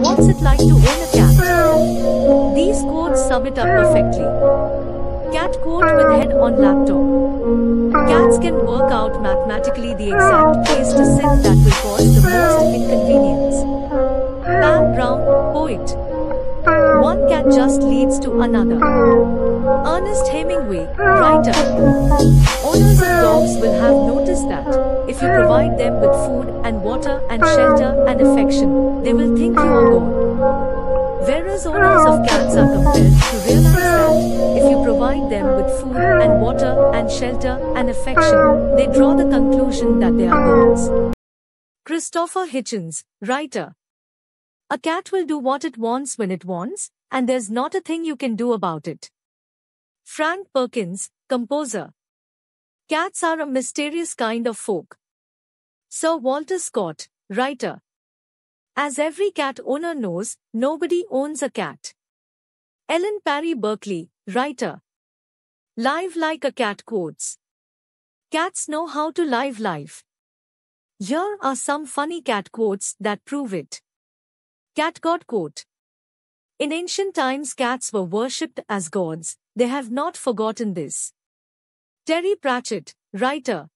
What's it like to own a cat? These quotes sum it up perfectly. Cat quote with head on laptop. Cats can work out mathematically the exact place to sit that will cause the most inconvenience. Pam Brown, poet. One cat just leads to another. Ernest Hemingway, writer. Owners of dogs will if you provide them with food and water and shelter and affection, they will think you are God. Whereas owners of cats are compelled to realize that if you provide them with food and water and shelter and affection, they draw the conclusion that they are gods. Christopher Hitchens, writer. A cat will do what it wants when it wants, and there's not a thing you can do about it. Frank Perkins, composer. Cats are a mysterious kind of folk. Sir Walter Scott, writer. As every cat owner knows, nobody owns a cat. Ellen Perry Berkeley, writer. Live like a cat quotes. Cats know how to live life. Here are some funny cat quotes that prove it. Cat God quote. In ancient times cats were worshipped as gods, they have not forgotten this. Terry Pratchett, writer.